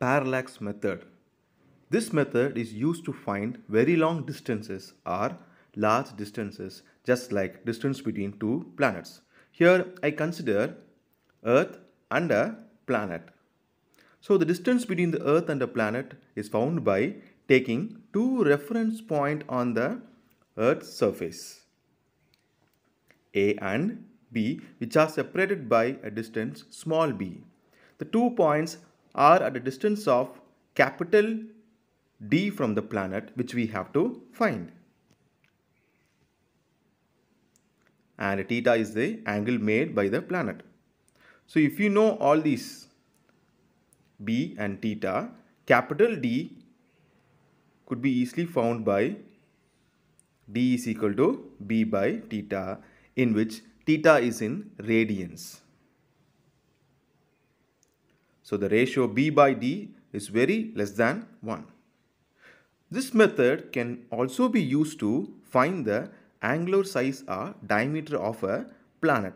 parallax method. This method is used to find very long distances or large distances just like distance between two planets. Here I consider Earth and a planet. So the distance between the Earth and a planet is found by taking two reference point on the Earth's surface. A and B which are separated by a distance small b. The two points are at a distance of capital D from the planet which we have to find. And theta is the angle made by the planet. So if you know all these B and theta, capital D could be easily found by D is equal to B by theta in which theta is in radians. So the ratio B by D is very less than 1. This method can also be used to find the angular size or diameter of a planet.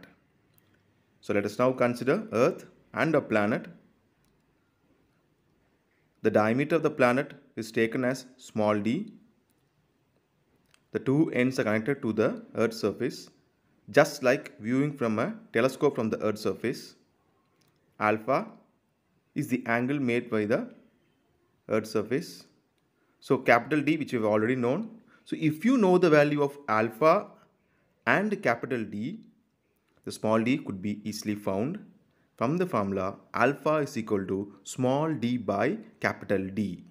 So let us now consider Earth and a planet. The diameter of the planet is taken as small d. The two ends are connected to the Earth's surface just like viewing from a telescope from the Earth's surface. Alpha is the angle made by the Earth's surface. So capital D which we have already known. So if you know the value of alpha and capital D, the small d could be easily found from the formula alpha is equal to small d by capital D.